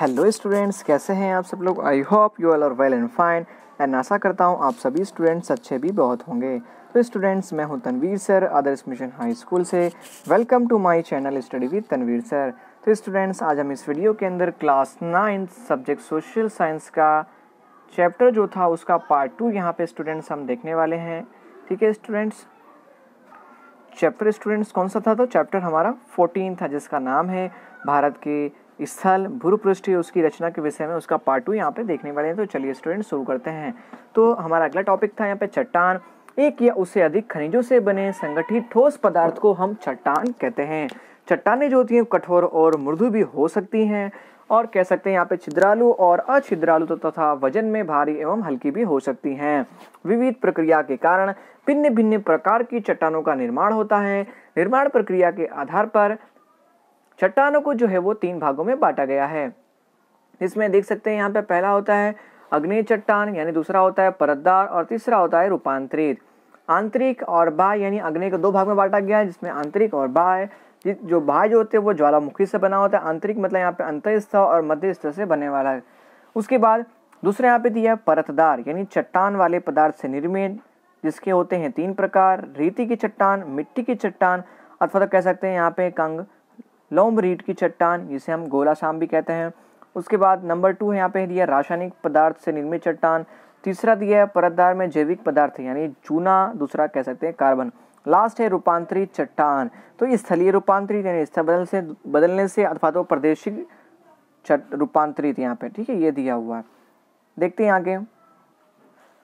Hello students कैसे हैं आप सब लोग? I hope you all are well and fine and आशा करता हूँ आप सभी स्टूडेंट्स अच्छे भी बहुत होंगे। तो स्टूडेंट्स मैं हूँ Tanveer sir Adarsh mission high school से। Welcome to my channel study with Tanveer sir. तो स्टूडेंट्स आज हम इस वीडियो के अंदर class ninth subject social science का चैप्टर जो था, उसका पार्ट टू यहाँ पे स्टूडेंट्स हम देखने वाले हैं। ठीक है स्टूडेंट्स चैप्टर स्टूडेंट्स कौन सा था? तो चैप्टर हमारा फोर्टीन था, जिसका नाम है भारत के स्थल भूपृष्ठ उसकी रचना के विषय में उसका पार्ट टू यहाँ पे देखने वाले हैं। तो चलिए स्टूडेंट शुरू करते हैं। तो हमारा अगला टॉपिक था यहाँ पे चट्टान। एक या उससे अधिक खनिजों से बने संगठित ठोस पदार्थ को हम चट्टान कहते हैं। चट्टाने जो होती हैं कठोर और मृदु भी हो सकती हैं और कह सकते हैं यहाँ पे छिद्रालु और अछिद्रालु तो तथा वज़न में भारी एवं हल्की भी हो सकती हैं। विविध प्रक्रिया के कारण भिन्न भिन्न प्रकार की चट्टानों का निर्माण होता है। निर्माण प्रक्रिया के आधार पर चट्टानों को जो है वो तीन भागों में बांटा गया है। इसमें देख सकते हैं यहाँ पे पहला होता है अग्नि चट्टान, यानी दूसरा होता है परतदार और तीसरा होता है रूपांतरित। आंतरिक और बाह्य, यानी अग्नि को दो भाग में बांटा गया है, जिसमें आंतरिक और बाह्य। जो बाह्य जो होते हैं, वो ज्वालामुखी से बना होता है। आंतरिक मतलब यहाँ पे अंतस्थ और मध्य स्तर से बनने वाला है। उसके बाद दूसरा यहाँ पे दिया है परतदार, यानी चट्टान वाले पदार्थ से निर्मित, जिसके होते हैं तीन प्रकार, रीति की चट्टान, मिट्टी की चट्टान, अथवा तो कह सकते हैं यहाँ पे कंग लोम रीट की चट्टान, जिसे हम गोला शाम भी कहते हैं। उसके बाद नंबर टू यहाँ पे दिया रासायनिक पदार्थ से निर्मित चट्टान। तीसरा दिया है परतदार में जैविक पदार्थ, यानी चूना, दूसरा कह सकते हैं कार्बन। लास्ट है रूपांतरित चट्टान। तो स्थलीय रूपांतरित, यानी स्थल बदल से, बदलने से अथवा तो प्रादेशिक रूपांतरित यहाँ पे, ठीक है, ये दिया हुआ है। देखते हैं आगे।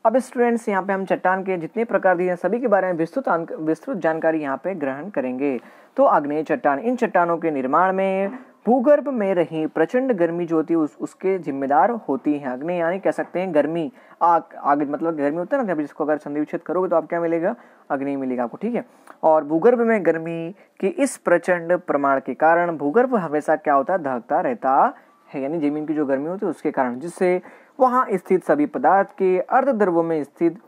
अब स्टूडेंट्स यहाँ पे हम चट्टान के जितने प्रकार दिए हैं सभी के बारे में विस्तृत विस्तृत जानकारी यहाँ पे ग्रहण करेंगे। तो आग्नेय चट्टान इन चट्टानों के निर्माण में भूगर्भ में रही प्रचंड गर्मी जो होती है उस, उसके जिम्मेदार होती है। अग्नि यानी कह सकते हैं गर्मी आग आग मतलब गर्मी होता है ना जिसको अगर संधि विच्छेद करोगे तो आप क्या मिलेगा? अग्नि मिलेगा आपको ठीक है? और भूगर्भ में गर्मी के इस प्रचंड प्रमाण के कारण भूगर्भ हमेशा क्या होता है? दहकता रहता है। यानी ज़मीन की जो गर्मी होती है उसके कारण जिससे वहाँ स्थित सभी पदार्थ के अर्ध द्रव्यों में स्थित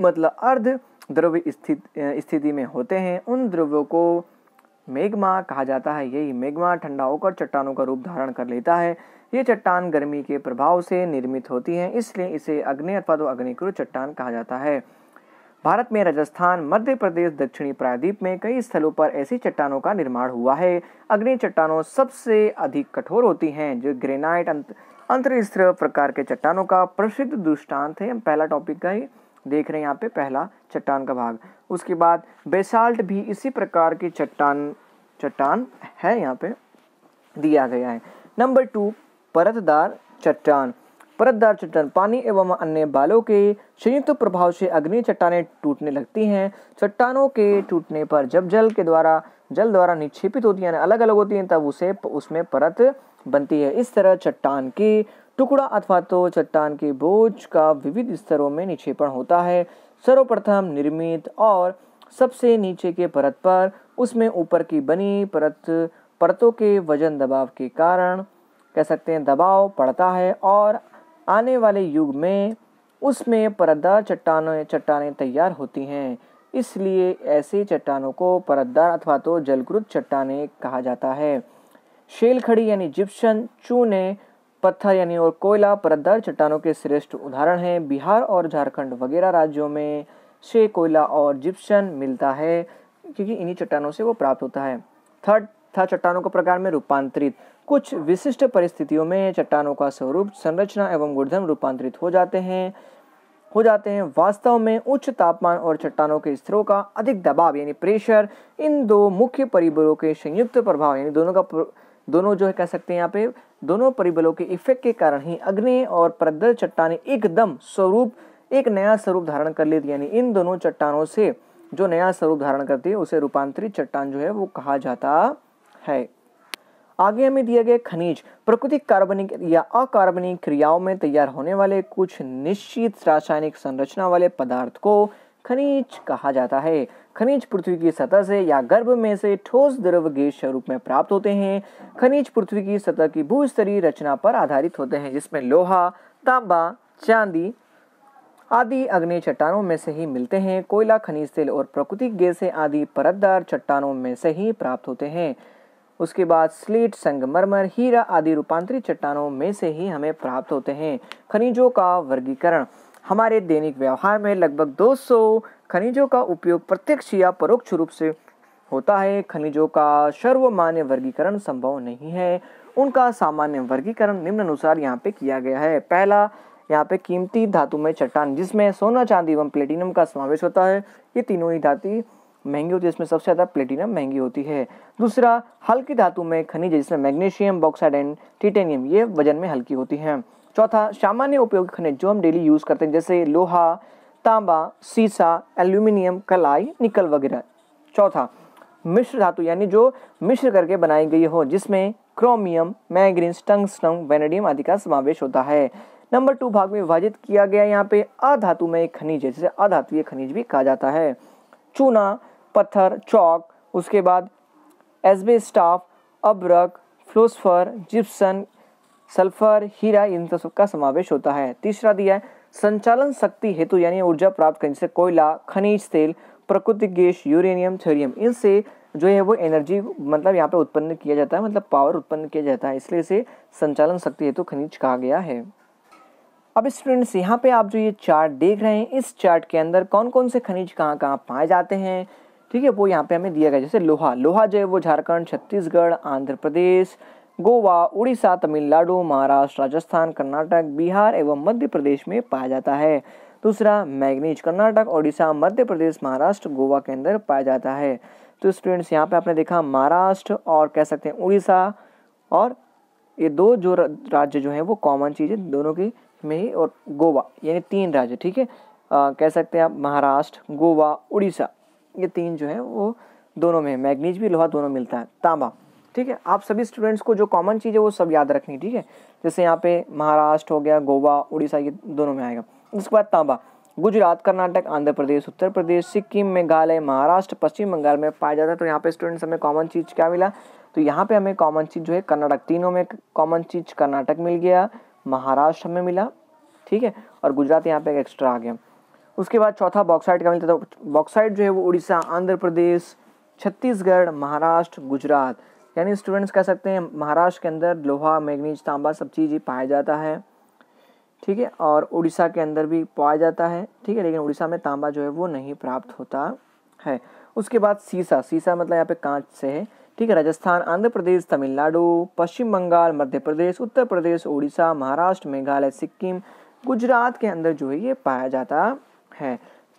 मतलब अर्ध द्रव्य स्थित स्थिति में होते हैं। उन द्रव्यों को मेघमा कहा जाता है। यही मेघमा ठंडा होकर चट्टानों का रूप धारण कर लेता है। ये चट्टान गर्मी के प्रभाव से निर्मित होती हैं, इसलिए इसे अग्नि अथवा तो अग्निकृत चट्टान कहा जाता है। भारत में राजस्थान, मध्य प्रदेश, दक्षिणी प्रायद्वीप में कई स्थलों पर ऐसी चट्टानों का निर्माण हुआ है। अग्नि चट्टानों सबसे अधिक कठोर होती हैं, जो ग्रेनाइट अंतरिस्त्र प्रकार के चट्टानों का प्रसिद्ध दृष्टांत है। हम पहला टॉपिक का ही देख रहे हैं यहाँ पे, पहला चट्टान का भाग। उसके बाद बेसाल्ट भी इसी प्रकार की चट्टान चट्टान है यहाँ पे, दिया गया है। नंबर टू परतदार चट्टान। परतदार चट्टान, पानी एवं अन्य बालों के संयुक्त प्रभाव से अग्नि चट्टाने टूटने लगती हैं। चट्टानों के टूटने पर जब जल के द्वारा जल द्वारा निक्षेपित होती हैं अलग अलग होती हैं, तब उसे उसमें परत बनती है। इस तरह चट्टान की टुकड़ा अथवा तो चट्टान के बोझ का विविध स्तरों में निक्षेपण होता है। सर्वप्रथम निर्मित और सबसे नीचे के परत पर, उसमें ऊपर की बनी परत, परतों के वज़न दबाव के कारण, कह सकते हैं, दबाव पड़ता है और आने वाले युग में उसमें परतदार चट्टानों, चट्टानें तैयार होती हैं। इसलिए ऐसे चट्टानों को परतदार अथवा तो जलकृत चट्टाने कहा जाता है। शेल खड़ी यानी जिप्शन चूने, पत्थर यानी और कोयला परतदार चट्टानों के श्रेष्ठ उदाहरण हैं। बिहार और झारखंड वगैरह राज्यों में से कोयला और जिप्शन मिलता है, क्योंकि इन्हीं चट्टानों से वो प्राप्त होता है। थर्ड, था चट्टानों के प्रकार में रूपांतरित। कुछ विशिष्ट परिस्थितियों में चट्टानों का स्वरूप संरचना एवं गुणधर्म रूपांतरित हो जाते हैं। हो जाते हैं। वास्तव में उच्च तापमान और चट्टानों के स्तरों का अधिक दबाव, यानी प्रेशर, इन दो मुख्य परिबलों के संयुक्त प्रभाव, यानी दोनों का दोनों जो है कह सकते हैं यहाँ पे, दोनों परिबलों के इफ़ेक्ट के कारण ही अग्नि और प्रदल चट्टाने एकदम स्वरूप, एक नया स्वरूप धारण कर लेती यानी इन दोनों चट्टानों से जो नया स्वरूप धारण करती है, उसे रूपांतरित चट्टान जो है वो कहा जाता है। आगे हमें दिया गया खनिज, प्रकृतिक कार्बनिक या अकार्बनिक क्रियाओं में तैयार होने वाले कुछ निश्चित रासायनिक संरचना वाले पदार्थ को खनिज कहा जाता है। खनिज पृथ्वी की सतह से या गर्भ में से ठोस द्रव गैस स्वरूप में प्राप्त होते हैं। खनिज पृथ्वी की सतह की भूस्तरीय रचना पर आधारित होते हैं, जिसमें लोहा, तांबा, चांदी आदि अग्नि चट्टानों में से ही मिलते हैं। कोयला, खनिज तेल और प्राकृतिक गैसें आदि परतदार चट्टानों में से ही प्राप्त होते हैं। उसके बाद स्लेट, संगमरमर, हीरा आदि रूपांतरित चट्टानों में से ही हमें प्राप्त होते हैं खनिजों का वर्गीकरण। हमारे दैनिक व्यवहार में लगभग 200 खनिजों का उपयोग प्रत्यक्ष या परोक्ष रूप से होता है। खनिजों का सर्वमान्य वर्गीकरण संभव नहीं है। उनका सामान्य वर्गीकरण निम्न अनुसार यहाँ पे किया गया है। पहला, यहाँ पे कीमती धातु में चट्टान जिसमें सोना, चांदी एवं प्लेटिनम का समावेश होता है। ये तीनों ही धातु महँगी होती है इसमें सबसे ज़्यादा प्लेटिनम महँगी होती है। दूसरा, हल्की धातु में खनिज, जिसमें मैग्नीशियम बॉक्साइड एंड टिटेनियम ये वज़न में हल्की होती है। चौथा, सामान्य उपयोगी खनिज, जो हम डेली यूज़ करते हैं, जैसे लोहा, तांबा, सीसा एल्यूमिनियम कलाई, निकल वगैरह। चौथा, मिश्र धातु, यानी जो मिश्र करके बनाई गई हो, जिसमें क्रोमियम मैग्रीन टंगस्टन वेनेडियम आदि का समावेश होता है। नंबर टू भाग में विभाजित किया गया यहाँ पे अधातु में एक खनिज है, जिसे अधातुय खनिज भी कहा जाता है। चूना पत्थर, चौक, उसके बाद एस्बेस्टाफ अब्रक, फ्लोसफर, जिप्सन, सल्फ़र, हीरा, इन सब का समावेश होता है। तीसरा दिया है, संचालन शक्ति हेतु यानी ऊर्जा प्राप्त करने से कोयला, खनिज, तेल, प्राकृतिक गैस, यूरेनियम थोरियम इनसे जो है वो एनर्जी मतलब यहाँ पे उत्पन्न किया जाता है मतलब पावर उत्पन्न किया जाता है, इसलिए इसे संचालन शक्ति हेतु खनिज कहा गया है। अब स्टूडेंट्स, यहाँ पे आप जो ये चार्ट देख रहे हैं, इस चार्ट के अंदर कौन कौन से खनिज कहाँ कहाँ पाए जाते हैं ठीक है, वो यहाँ पे हमें दिया गया जैसे लोहा। लोहा जो है वो झारखंड, छत्तीसगढ़, आंध्र प्रदेश, गोवा, उड़ीसा, तमिलनाडु, महाराष्ट्र, राजस्थान, कर्नाटक, बिहार एवं मध्य प्रदेश में पाया जाता है। दूसरा, मैग्नीज, कर्नाटक, ओडिशा, मध्य प्रदेश, महाराष्ट्र, गोवा के अंदर पाया जाता है। तो स्टूडेंट्स यहाँ पे आपने देखा, महाराष्ट्र और कह सकते हैं उड़ीसा और ये दो जो राज्य जो हैं, वो कॉमन चीज़ है दोनों की में ही और गोवा, यानी तीन राज्य, ठीक है? कह सकते हैं आप महाराष्ट्र, गोवा, उड़ीसा। ये तीन जो है, वो दोनों में मैग्नीज भी, लोहा दोनों मिलता है। तांबा, ठीक है? आप सभी स्टूडेंट्स को जो कॉमन चीज़ है, वो सब याद रखनी, ठीक है? जैसे यहाँ पे महाराष्ट्र हो गया, गोवा, उड़ीसा, ये दोनों में आएगा। उसके बाद तांबा, गुजरात, कर्नाटक, आंध्र प्रदेश, उत्तर प्रदेश, सिक्किम, मेघालय, महाराष्ट्र, पश्चिम बंगाल में पाया जाता है। तो यहाँ पे स्टूडेंट्स हमें कॉमन चीज़ क्या मिला? तो यहाँ पे हमें कॉमन चीज़ जो है, कर्नाटक, तीनों में कॉमन चीज़ कर्नाटक मिल गया, महाराष्ट्र में मिला, ठीक है? और गुजरात यहाँ पे एक एक्स्ट्रा आ गया। उसके बाद चौथा बॉक्साइड का मिलता था बॉक्साइड जो है वो उड़ीसा, आंध्र प्रदेश, छत्तीसगढ़, महाराष्ट्र, गुजरात। यानी स्टूडेंट्स कह सकते हैं, महाराष्ट्र के अंदर लोहा, मैग्नीज, तांबा सब चीज़ ही पाया जाता है। ठीक है? और उड़ीसा के अंदर भी पाया जाता है। ठीक है? लेकिन उड़ीसा में तांबा जो है वो नहीं प्राप्त होता है। उसके बाद सीसा। सीसा मतलब यहाँ पे कांच से है। ठीक है? राजस्थान, आंध्र प्रदेश, तमिलनाडु, पश्चिम बंगाल, मध्य प्रदेश, उत्तर प्रदेश, उड़ीसा, महाराष्ट्र, मेघालय, सिक्किम, गुजरात के अंदर जो है ये पाया जाता है।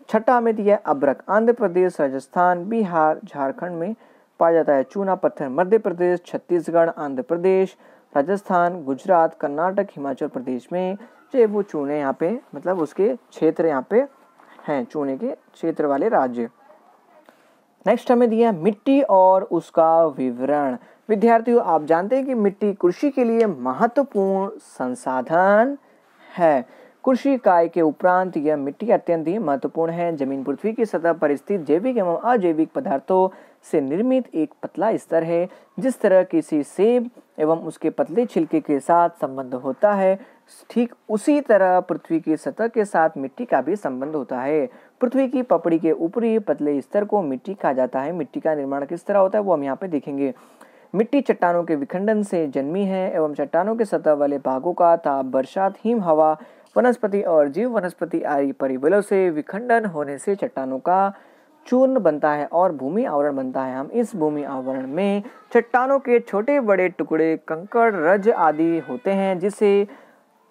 छठा में दिया अब्रक। आंध्र प्रदेश, राजस्थान, बिहार, झारखंड में पाया जाता है चूना पत्थर। मध्य प्रदेश, छत्तीसगढ़, आंध्र प्रदेश, राजस्थान, गुजरात, कर्नाटक, हिमाचल प्रदेश में जो वो चूने यहाँ पे मतलब उसके क्षेत्र यहाँ पे हैं, चूने के क्षेत्र वाले राज्य। नेक्स्ट हमें दिया मिट्टी और उसका विवरण। विद्यार्थियों, आप जानते हैं कि मिट्टी कृषि के लिए महत्वपूर्ण संसाधन है। कृषि काय के उपरांत यह मिट्टी अत्यंत ही महत्वपूर्ण है। ज़मीन पृथ्वी की सतह पर स्थित जैविक एवं अजैविक पदार्थों से निर्मित एक पतला स्तर है, जिस तरह किसी सेब एवं उसके पतले छिलके के साथ संबंध होता है, ठीक उसी तरह पृथ्वी की सतह के साथ मिट्टी का भी संबंध होता है। पृथ्वी की पपड़ी के ऊपरी पतले स्तर को मिट्टी कहा जाता है। मिट्टी का निर्माण किस तरह होता है, वो हम यहाँ पे देखेंगे। मिट्टी चट्टानों के विखंडन से जन्मी है, एवं चट्टानों के सतह वाले भागों का ताप, बरसात, हिम, हवा वनस्पति और जीव वनस्पति आदि परिबलों से विखंडन होने से चट्टानों का चूर्ण बनता है और भूमि आवरण बनता है। हम इस भूमि आवरण में चट्टानों के छोटे बड़े टुकड़े, कंकड़, रज आदि होते हैं, जिसे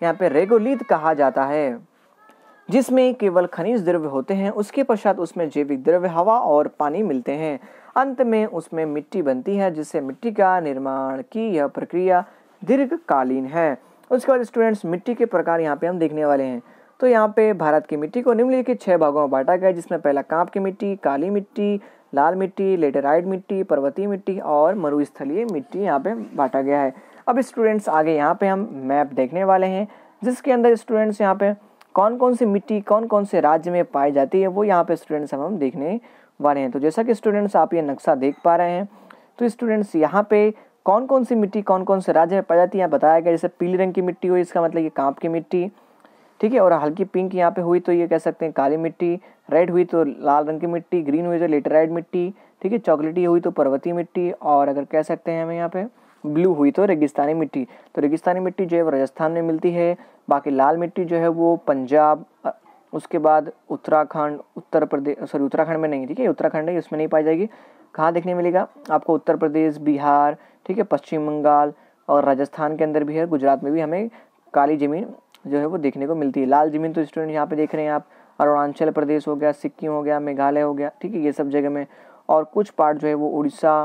यहाँ पे रेगोलित कहा जाता है, जिसमें केवल खनिज द्रव्य होते हैं। उसके पश्चात उसमें जैविक द्रव्य, हवा और पानी मिलते हैं। अंत में उसमें मिट्टी बनती है, जिससे मिट्टी का निर्माण की यह प्रक्रिया दीर्घकालीन है। उसके बाद स्टूडेंट्स मिट्टी के प्रकार यहाँ पे हम देखने वाले हैं। तो यहाँ पे भारत की मिट्टी को निम्नलिखित छह भागों में बांटा गया जिसमें पहला काँप की मिट्टी, काली मिट्टी, लाल मिट्टी लेटेराइड मिट्टी, पर्वतीय मिट्टी और मरुस्थलीय मिट्टी यहाँ पे बांटा गया है। अब स्टूडेंट्स आगे यहाँ पे हम मैप देखने वाले हैं, जिसके अंदर स्टूडेंट्स यहाँ पे कौन कौन सी मिट्टी कौन कौन से राज्य में पाई जाती है, वो यहाँ पे स्टूडेंट्स हम हम देखने वाले हैं। तो जैसा कि स्टूडेंट्स आप ये नक्शा देख पा रहे हैं तो स्टूडेंट्स यहाँ पे कौन कौन सी मिट्टी कौन कौन से राज्य में पाई जाती है, यहाँ बताया गया जैसे पीले रंग की मिट्टी हुई, इसका मतलब ये काँप की मिट्टी, ठीक है? और हल्की पिंक यहाँ पे हुई तो ये कह सकते हैं काली मिट्टी, रेड हुई तो लाल रंग की मिट्टी, ग्रीन हुई तो लेटराइड मिट्टी, ठीक है? चॉकलेटी हुई तो पर्वतीय मिट्टी, और अगर कह सकते हैं हमें यहाँ पे, ब्लू हुई तो रेगिस्तानी मिट्टी। तो रेगिस्तानी मिट्टी जो है वो राजस्थान में मिलती है, बाकी लाल मिट्टी जो है वो पंजाब उसके बाद उत्तराखंड, उत्तर प्रदेश सॉरी, उत्तराखंड में नहीं, ठीक है? उत्तराखंड है, उसमें नहीं पाई जाएगी। कहाँ देखने मिलेगा? आपको उत्तर प्रदेश, बिहार ठीक है, पश्चिम बंगाल और राजस्थान के अंदर भी है, गुजरात में भी हमें काली ज़मीन जो है वो देखने को मिलती है। लाल ज़मीन तो स्टूडेंट यहाँ पे देख रहे हैं आप, अरुणाचल प्रदेश हो गया, सिक्किम हो गया, मेघालय हो गया, ठीक है, ये सब जगह में। और कुछ पार्ट जो है वो उड़ीसा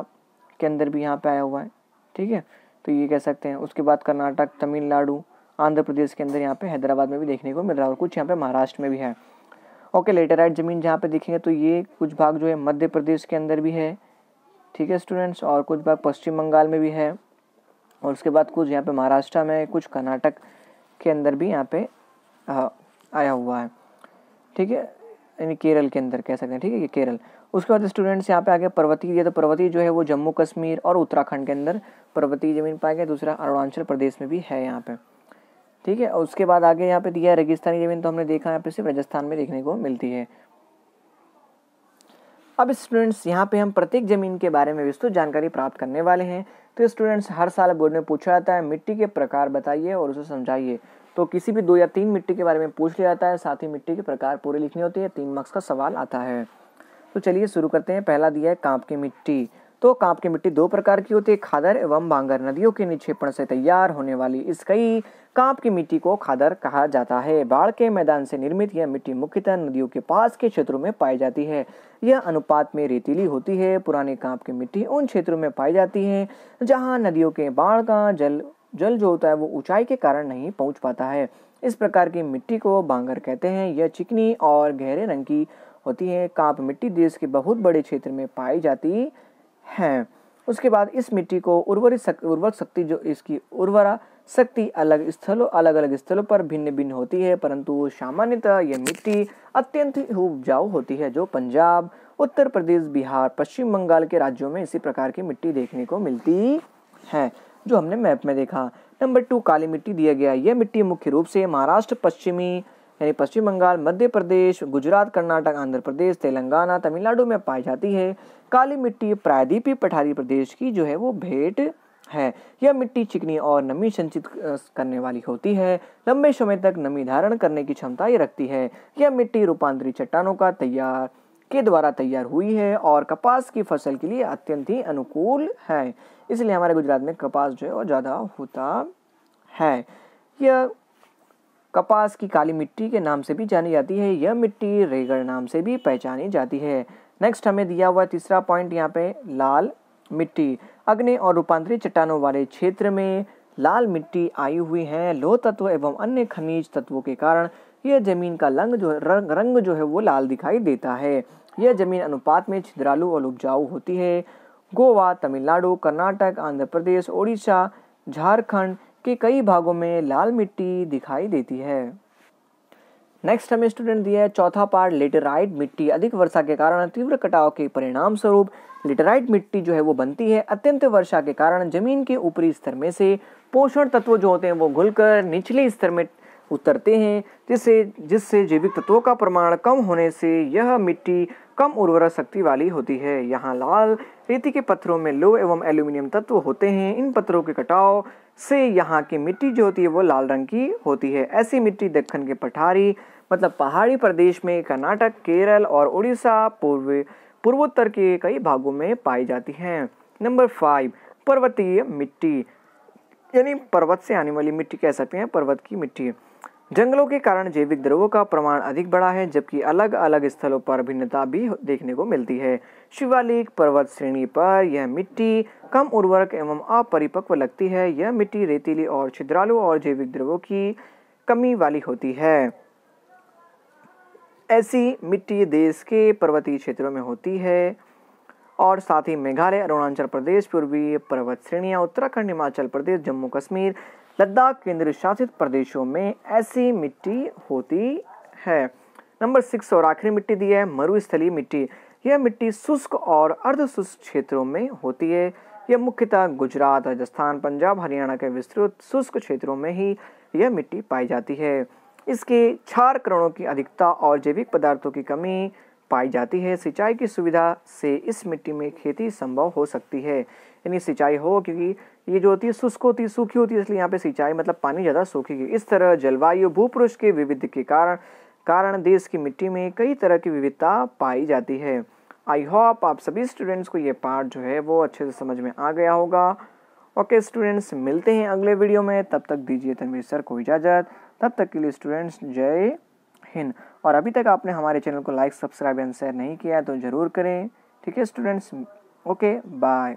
के अंदर भी यहाँ पे आया हुआ है, ठीक है तो ये कह सकते हैं। उसके बाद कर्नाटक, तमिलनाडु, आंध्र प्रदेश के अंदर यहाँ पे हैदराबाद में भी देखने को मिल रहा है और कुछ यहाँ पे महाराष्ट्र में भी है। ओके, लेटेराइट ज़मीन जहाँ पे देखेंगे तो ये कुछ भाग जो है मध्य प्रदेश के अंदर भी है ठीक है स्टूडेंट्स और कुछ भाग पश्चिम बंगाल में भी है। और उसके बाद कुछ यहाँ पे महाराष्ट्र में, कुछ कर्नाटक के अंदर भी यहाँ पे आया हुआ है। ठीक है? यानी केरल के अंदर कह सकते हैं। ठीक है? ये केरल। उसके बाद स्टूडेंट्स यहाँ पे आगे पर्वतीय तो पर्वतीय जो है वो जम्मू कश्मीर और उत्तराखंड के अंदर पर्वतीय ज़मीन पाए गए। दूसरा अरुणाचल प्रदेश में भी है यहाँ पे। ठीक है? उसके बाद आगे यहाँ पे दिया है रेगिस्तानी ज़मीन। तो हमने देखा यहाँ पे सिर्फ़ राजस्थान में देखने को मिलती है। अब स्टूडेंट्स यहाँ पे हम प्रत्येक ज़मीन के बारे में विस्तृत जानकारी प्राप्त करने वाले हैं। तो स्टूडेंट्स हर साल बोर्ड में पूछा जाता है, मिट्टी के प्रकार बताइए और उसे समझाइए। तो किसी भी दो या तीन मिट्टी के बारे में पूछ लिया जाता है, साथ ही मिट्टी के प्रकार पूरे लिखने होते हैं, तीन मार्क्स का सवाल आता है। तो चलिए शुरू करते हैं। पहला दिया है काँप की मिट्टी। तो काँप की मिट्टी दो प्रकार की होती है, खादर एवं बांगर। नदियों के निक्षेपण से तैयार होने वाली इस कई काँप की मिट्टी को खादर कहा जाता है। बाढ़ के मैदान से निर्मित यह मिट्टी मुख्यतः नदियों के पास के क्षेत्रों में पाई जाती है। यह अनुपात में रेतीली होती है। पुरानी काँप की मिट्टी उन क्षेत्रों में पाई जाती है, जहाँ नदियों के बाढ़ का जल जल जो होता है वो ऊंचाई के कारण नहीं पहुँच पाता है। इस प्रकार की मिट्टी को बांगर कहते हैं। यह चिकनी और गहरे रंग की होती है। काँप मिट्टी देश के बहुत बड़े क्षेत्र में पाई जाती है। उसके बाद इस मिट्टी को उर्वरित उर्वरक शक्ति जो इसकी उर्वरा शक्ति अलग स्थलों अलग अलग स्थलों पर भिन्न भिन्न होती है, परंतु सामान्यतः यह मिट्टी अत्यंत उपजाऊ होती है, जो पंजाब, उत्तर प्रदेश, बिहार, पश्चिम बंगाल के राज्यों में इसी प्रकार की मिट्टी देखने को मिलती है, जो हमने मैप में देखा। नंबर टू, काली मिट्टी दिया गया। यह मिट्टी मुख्य रूप से महाराष्ट्र, पश्चिमी, यानी पश्चिम बंगाल, मध्य प्रदेश, गुजरात, कर्नाटक, आंध्र प्रदेश, तेलंगाना, तमिलनाडु में पाई जाती है। काली मिट्टी प्रायद्वीपी पठारी प्रदेश की जो है वो भेंट है। यह मिट्टी चिकनी और नमी संचित करने वाली होती है। लंबे समय तक नमी धारण करने की क्षमता ये रखती है। यह मिट्टी रूपांतरित चट्टानों का तैयार, के द्वारा तैयार हुई है और कपास की फ़सल के लिए अत्यंत ही अनुकूल है। इसलिए हमारे गुजरात में कपास जो है वो ज़्यादा होता है। यह कपास की काली मिट्टी के नाम से भी जानी जाती है। यह मिट्टी रेगड़ नाम से भी पहचानी जाती है। नेक्स्ट हमें दिया हुआ तीसरा पॉइंट यहाँ पे लाल मिट्टी। अग्नि और रूपांतरित चट्टानों वाले क्षेत्र में लाल मिट्टी आई हुई है। लोह तत्व एवं अन्य खनिज तत्वों के कारण यह ज़मीन का रंग जो रंग, रंग जो है वो लाल दिखाई देता है। यह ज़मीन अनुपात में छिद्रालु और उपजाऊ होती है। गोवा तमिलनाडु कर्नाटक आंध्र प्रदेश ओडिशा झारखंड के कई भागों में लाल मिट्टी दिखाई देती है। नेक्स्ट हमें स्टूडेंट दिया है, चौथा पार्ट लेटेराइट मिट्टी। अधिक वर्षा के कारण तीव्र कटाव के परिणाम स्वरूप लिटराइट मिट्टी जो है वो बनती है। अत्यंत वर्षा के कारण ज़मीन के ऊपरी स्तर में से पोषण तत्व जो होते हैं वो घुलकर निचले स्तर में उतरते हैं, जिससे जिससे जैविक तत्वों का प्रमाण कम होने से यह मिट्टी कम उर्वरक शक्ति वाली होती है। यहाँ लाल रेती के पत्थरों में लो एवं एल्यूमिनियम तत्व होते हैं। इन पत्थरों के कटाव से यहाँ की मिट्टी जो होती है वो लाल रंग की होती है। ऐसी मिट्टी दक्षिण के पठारी मतलब पहाड़ी प्रदेश में कर्नाटक, केरल और उड़ीसा पूर्व, पूर्वोत्तर के कई भागों में पाई जाती हैं। नंबर फाइव, पर्वतीय मिट्टी। यानी पर्वत से आने वाली मिट्टी कह सकते हैं, पर्वत की मिट्टी। जंगलों के कारण जैविक द्रवों का प्रमाण अधिक बढ़ा है, जबकि अलग अलग स्थलों पर भिन्नता भी देखने को मिलती है। शिवालिक पर्वत श्रेणी पर यह मिट्टी कम उर्वरक एवं अपरिपक्व लगती है। यह मिट्टी रेतीली और छिद्रालु और जैविक द्रवों की कमी वाली होती है। ऐसी मिट्टी देश के पर्वतीय क्षेत्रों में होती है और साथ ही मेघालय, अरुणाचल प्रदेश, पूर्वी पर्वत श्रेणियाँ, उत्तराखंड, हिमाचल प्रदेश, जम्मू कश्मीर, लद्दाख केंद्र शासित प्रदेशों में ऐसी मिट्टी होती है। नंबर सिक्स और आखिरी मिट्टी दी है, मरुस्थलीय मिट्टी। यह मिट्टी शुष्क और अर्ध शुष्क क्षेत्रों में होती है। यह मुख्यतः गुजरात, राजस्थान, पंजाब, हरियाणा के विस्तृत शुष्क क्षेत्रों में ही यह मिट्टी पाई जाती है। इसके क्षार कणों की अधिकता और जैविक पदार्थों की कमी पाई जाती है। सिंचाई की सुविधा से इस मिट्टी में खेती संभव हो सकती है। यानी सिंचाई हो क्योंकि ये जो होती है शुष्क होती है, सूखी होती है, इसलिए यहाँ पे सिंचाई मतलब पानी ज़्यादा सूखेगी इस तरह जलवायु भूपुरुष के विविध के कारण कारण देश की मिट्टी में कई तरह की विविधता पाई जाती है। आई होप आप सभी स्टूडेंट्स को ये पार्ट जो है वो अच्छे से समझ में आ गया होगा। ओके स्टूडेंट्स मिलते हैं अगले वीडियो में। तब तक दीजिए तनवीर सर को इजाज़त। तब तक के लिए स्टूडेंट्स जय हिंद। और अभी तक आपने हमारे चैनल को लाइक सब्सक्राइब एंड शेयर नहीं किया तो ज़रूर करें। ठीक है स्टूडेंट्स ओके बाय